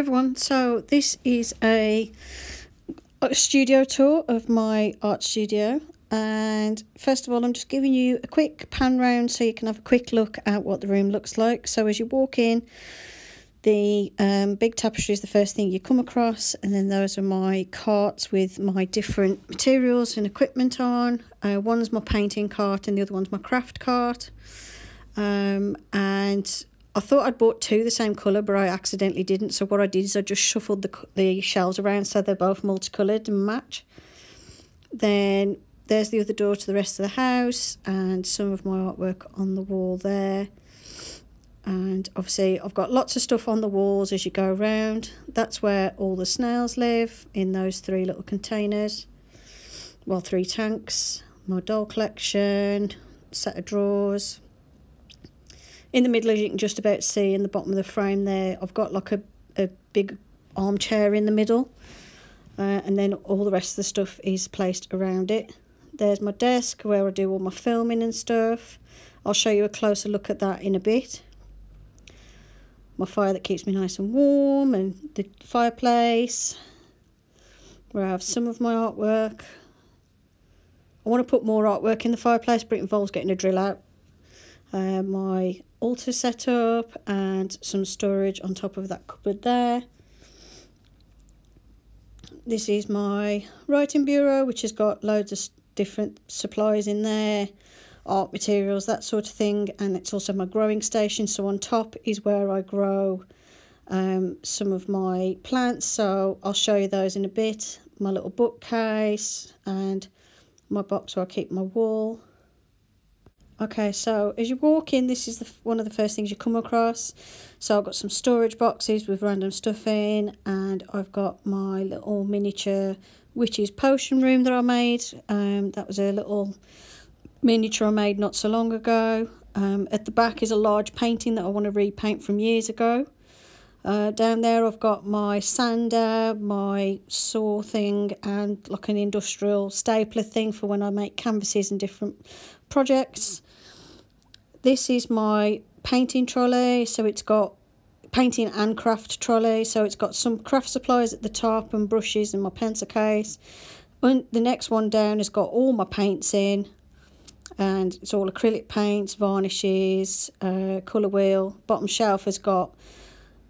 everyone, so this is a, a studio tour of my art studio and first of all I'm just giving you a quick pan round so you can have a quick look at what the room looks like. So as you walk in the um, big tapestry is the first thing you come across and then those are my carts with my different materials and equipment on. Uh, one's my painting cart and the other one's my craft cart. Um, and I thought I'd bought two the same colour, but I accidentally didn't. So what I did is I just shuffled the, the shelves around so they're both multicoloured and match. Then there's the other door to the rest of the house and some of my artwork on the wall there. And obviously I've got lots of stuff on the walls as you go around. That's where all the snails live, in those three little containers. Well, three tanks. My doll collection, set of drawers, in the middle, as you can just about see in the bottom of the frame there, I've got like a, a big armchair in the middle. Uh, and then all the rest of the stuff is placed around it. There's my desk where I do all my filming and stuff. I'll show you a closer look at that in a bit. My fire that keeps me nice and warm and the fireplace where I have some of my artwork. I want to put more artwork in the fireplace but it involves getting a drill out. Uh, my altar setup and some storage on top of that cupboard there. This is my writing bureau which has got loads of different supplies in there, art materials, that sort of thing, and it's also my growing station. So on top is where I grow um, some of my plants, so I'll show you those in a bit. My little bookcase and my box where I keep my wool. Okay, so as you walk in, this is the, one of the first things you come across. So I've got some storage boxes with random stuff in, and I've got my little miniature witch's potion room that I made. Um, that was a little miniature I made not so long ago. Um, at the back is a large painting that I want to repaint from years ago. Uh, down there I've got my sander, my saw thing and like an industrial stapler thing for when I make canvases and different projects. This is my painting trolley, so it's got painting and craft trolley, so it's got some craft supplies at the top and brushes and my pencil case. And the next one down has got all my paints in, and it's all acrylic paints, varnishes, uh, colour wheel. Bottom shelf has got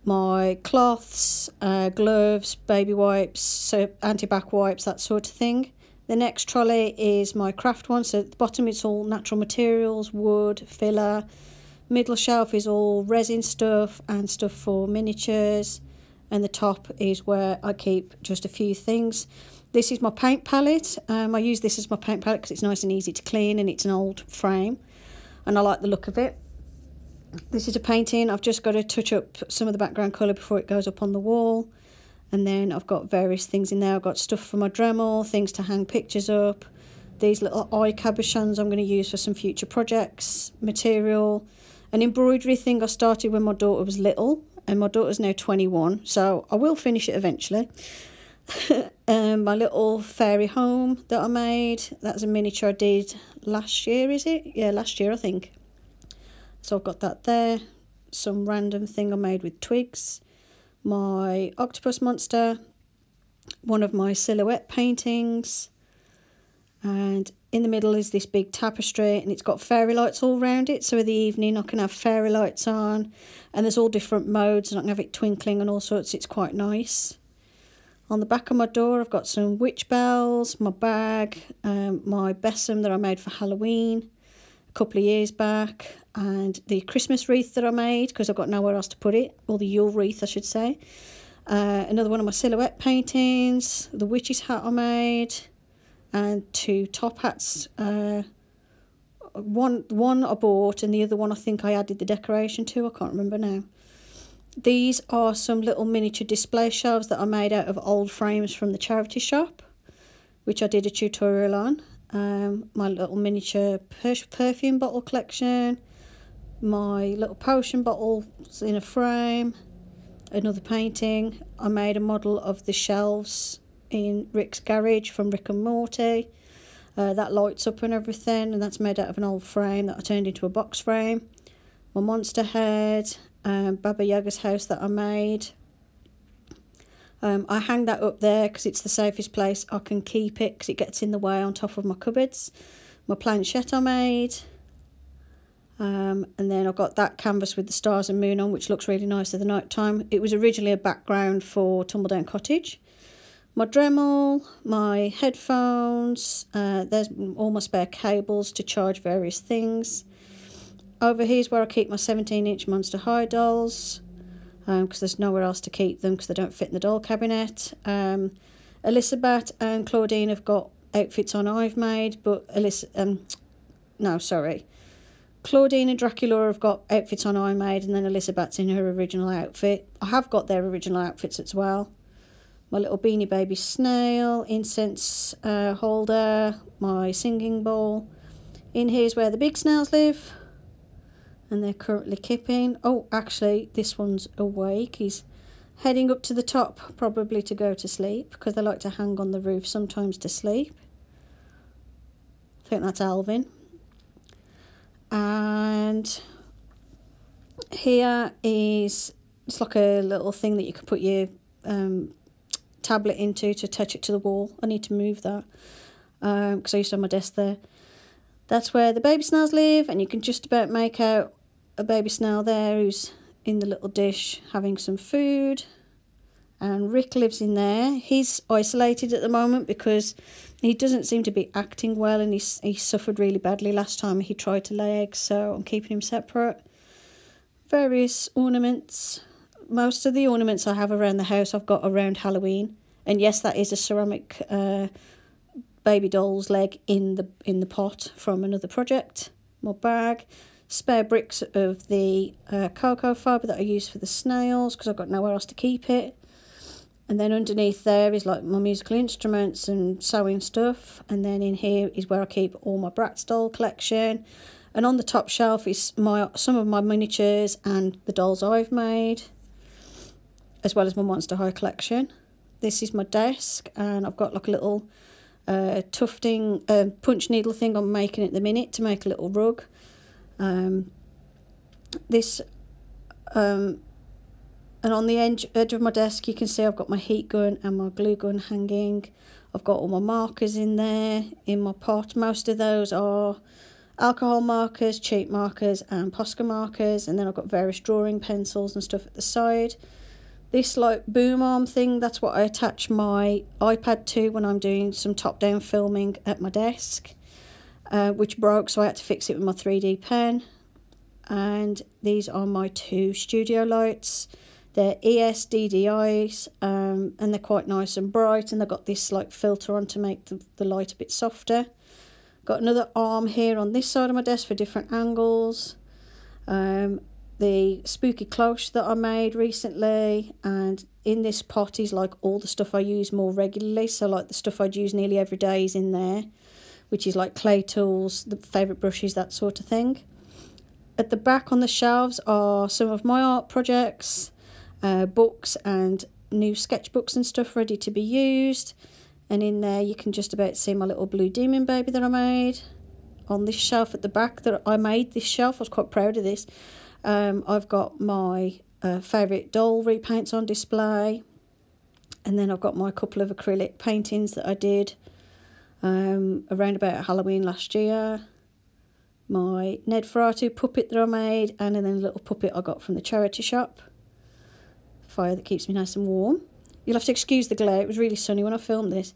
my cloths, uh, gloves, baby wipes, so anti-back wipes, that sort of thing. The next trolley is my craft one. So at the bottom it's all natural materials, wood, filler. Middle shelf is all resin stuff and stuff for miniatures. And the top is where I keep just a few things. This is my paint palette. Um, I use this as my paint palette because it's nice and easy to clean and it's an old frame. And I like the look of it. This is a painting. I've just got to touch up some of the background colour before it goes up on the wall. And then I've got various things in there. I've got stuff for my Dremel, things to hang pictures up. These little eye cabochons I'm going to use for some future projects, material. An embroidery thing I started when my daughter was little and my daughter's now 21 so I will finish it eventually. um, my little fairy home that I made, that's a miniature I did last year is it? Yeah last year I think. So I've got that there. Some random thing I made with twigs my octopus monster, one of my silhouette paintings, and in the middle is this big tapestry and it's got fairy lights all around it so in the evening I can have fairy lights on and there's all different modes and I can have it twinkling and all sorts it's quite nice. On the back of my door I've got some witch bells my bag um, my besom that I made for Halloween a couple of years back and the Christmas wreath that I made because I've got nowhere else to put it, or the Yule wreath I should say. Uh, another one of my silhouette paintings, the witch's hat I made, and two top hats. Uh, one one I bought and the other one I think I added the decoration to, I can't remember now. These are some little miniature display shelves that I made out of old frames from the charity shop, which I did a tutorial on um, my little miniature perfume bottle collection, my little potion bottle in a frame, another painting. I made a model of the shelves in Rick's garage from Rick and Morty. Uh, that lights up and everything, and that's made out of an old frame that I turned into a box frame. My monster head, um, Baba Yaga's house that I made. Um, I hang that up there because it's the safest place I can keep it because it gets in the way on top of my cupboards. My planchette I made. Um, and then I've got that canvas with the stars and moon on, which looks really nice at the night time. It was originally a background for Tumbledown Cottage. My Dremel, my headphones, uh, there's all my spare cables to charge various things. Over here's where I keep my 17 inch Monster High dolls because um, there's nowhere else to keep them because they don't fit in the doll cabinet. Um, Elizabeth and Claudine have got outfits on I've made, but Alyssa, um, no, sorry. Claudine and Dracula have got outfits on I made, and then Elizabeth's in her original outfit. I have got their original outfits as well. My little beanie baby snail, incense uh, holder, my singing bowl. In here's where the big snails live, and they're currently kipping. Oh, actually, this one's awake. He's heading up to the top, probably to go to sleep, because they like to hang on the roof sometimes to sleep. I think that's Alvin and here is it's like a little thing that you can put your um, tablet into to touch it to the wall. I need to move that because um, I used to have my desk there. That's where the baby snails live, and you can just about make out a baby snail there who's in the little dish having some food. And Rick lives in there. He's isolated at the moment because he doesn't seem to be acting well and he, he suffered really badly last time he tried to lay eggs, so I'm keeping him separate. Various ornaments. Most of the ornaments I have around the house I've got around Halloween. And yes, that is a ceramic uh, baby doll's leg in the in the pot from another project. My bag. Spare bricks of the uh, cocoa fibre that I use for the snails because I've got nowhere else to keep it. And then underneath there is like my musical instruments and sewing stuff. And then in here is where I keep all my Bratz doll collection. And on the top shelf is my some of my miniatures and the dolls I've made, as well as my Monster High collection. This is my desk, and I've got like a little uh, tufting uh, punch needle thing I'm making at the minute to make a little rug. Um, this um, and on the edge, edge of my desk, you can see I've got my heat gun and my glue gun hanging. I've got all my markers in there in my pot. Most of those are alcohol markers, cheap markers and Posca markers. And then I've got various drawing pencils and stuff at the side. This like boom arm thing, that's what I attach my iPad to when I'm doing some top-down filming at my desk. Uh, which broke, so I had to fix it with my 3D pen. And these are my two studio lights. They're ESDDIs um, and they're quite nice and bright and they've got this like filter on to make the, the light a bit softer. Got another arm here on this side of my desk for different angles. Um, the spooky cloche that I made recently and in this pot is like all the stuff I use more regularly so like the stuff I'd use nearly every day is in there which is like clay tools, the favourite brushes, that sort of thing. At the back on the shelves are some of my art projects uh, books and new sketchbooks and stuff ready to be used. And in there you can just about see my little blue demon baby that I made. On this shelf at the back that I made this shelf, I was quite proud of this. Um, I've got my uh, favourite doll repaints on display. And then I've got my couple of acrylic paintings that I did um, around about Halloween last year. My Nosferatu puppet that I made and then a little puppet I got from the charity shop fire that keeps me nice and warm. You'll have to excuse the glare, it was really sunny when I filmed this.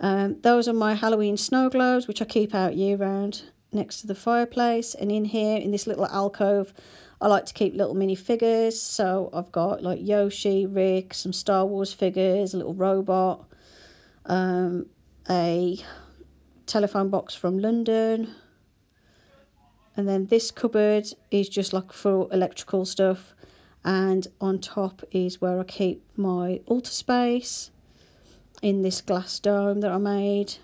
Um, those are my Halloween snow globes, which I keep out year round next to the fireplace. And in here, in this little alcove, I like to keep little mini figures. So I've got like Yoshi, Rick, some Star Wars figures, a little robot, um, a telephone box from London. And then this cupboard is just like for electrical stuff and on top is where I keep my altar space in this glass dome that I made.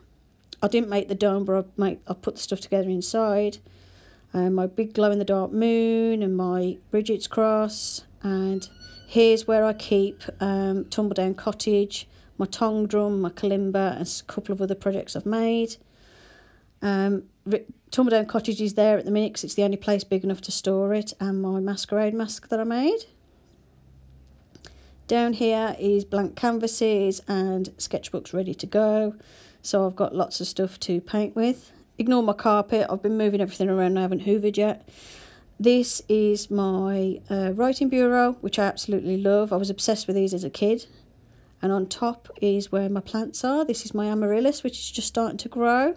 I didn't make the dome, but I, make, I put the stuff together inside. Um, my big glow in the dark moon and my Bridget's cross. And here's where I keep um, Tumbledown Cottage, my tongue drum, my kalimba, and a couple of other projects I've made. Um, Tumbledown Cottage is there at the minute because it's the only place big enough to store it, and my masquerade mask that I made. Down here is blank canvases and sketchbooks ready to go. So I've got lots of stuff to paint with. Ignore my carpet, I've been moving everything around I haven't hoovered yet. This is my uh, writing bureau, which I absolutely love. I was obsessed with these as a kid. And on top is where my plants are. This is my amaryllis, which is just starting to grow.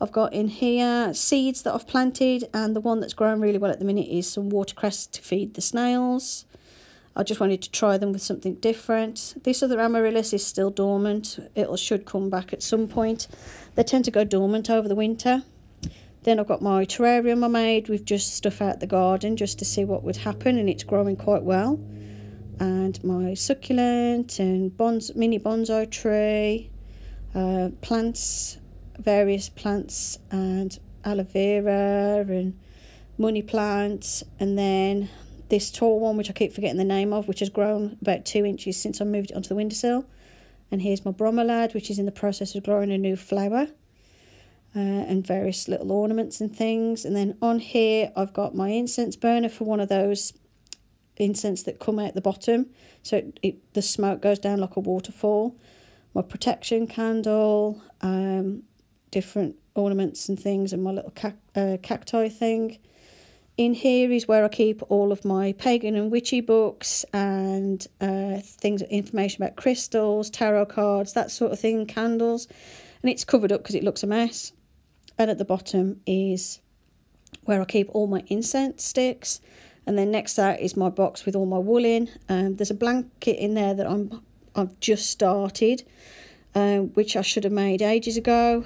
I've got in here seeds that I've planted, and the one that's growing really well at the minute is some watercress to feed the snails. I just wanted to try them with something different. This other amaryllis is still dormant. It should come back at some point. They tend to go dormant over the winter. Then I've got my terrarium I made with just stuff out the garden just to see what would happen and it's growing quite well. And my succulent and bons mini bonsai tree, uh, plants, various plants and aloe vera and money plants and then this tall one which I keep forgetting the name of which has grown about two inches since I moved it onto the windowsill and here's my bromeliad which is in the process of growing a new flower uh, and various little ornaments and things. And then on here, I've got my incense burner for one of those incense that come out the bottom. So it, it, the smoke goes down like a waterfall. My protection candle, um, different ornaments and things, and my little cac uh, cacti thing. In here is where I keep all of my pagan and witchy books and uh, things, information about crystals, tarot cards, that sort of thing, candles. And it's covered up because it looks a mess and at the bottom is where I keep all my incense sticks and then next to that is my box with all my wool in um, there's a blanket in there that I'm I've just started um, which I should have made ages ago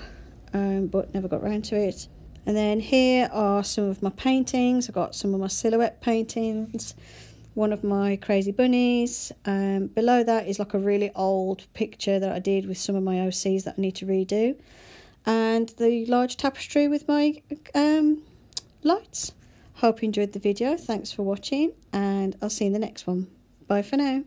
um, but never got around to it and then here are some of my paintings I've got some of my silhouette paintings one of my crazy bunnies um, below that is like a really old picture that I did with some of my OCs that I need to redo and the large tapestry with my um, lights. Hope you enjoyed the video. Thanks for watching and I'll see you in the next one. Bye for now.